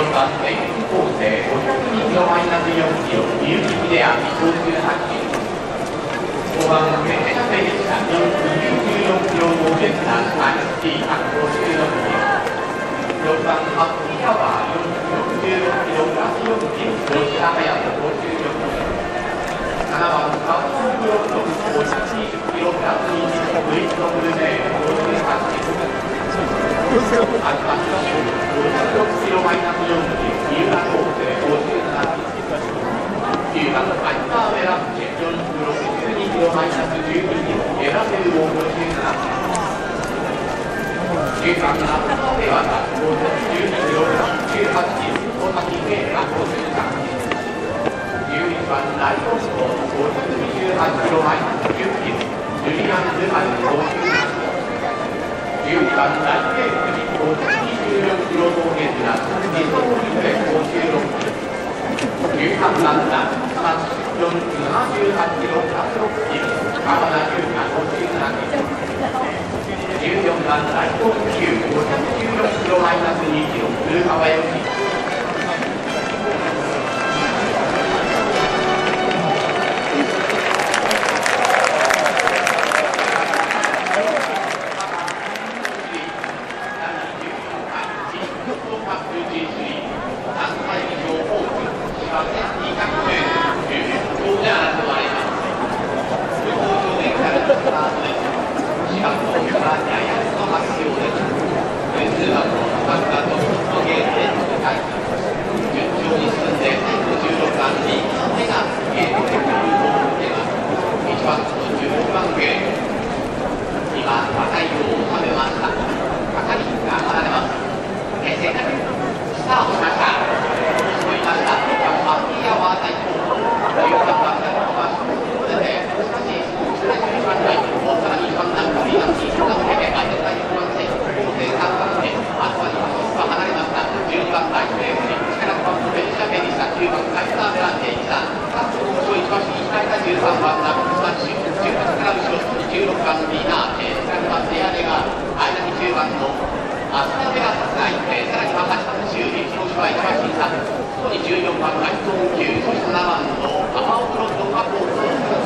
4番線構成502キロマイナス4キロ有機であり58キロ5番線列車214キロ合列な IC156 キロ4番ハッピーアワー46キロプラス4キロ吉田隼人56キロ7番カウントブロック50キロプラス20キロブリッドブルネー番アイパーベランチェ62キロマイナス12キロエラベルを57キロ9番アッパーベワタ12キロ18キロ小崎慶が53キロ11番ライトスコー528キロマイナス10キロジュリアン・ルハル57 12番大慶国524キロ道源が自走リレー番ダマッチ78キロ106キロ川田優が57キロ14番台東急516キロマイナス2キロ古川順調に進んで第8314番街頭級17番のアパオクロットカー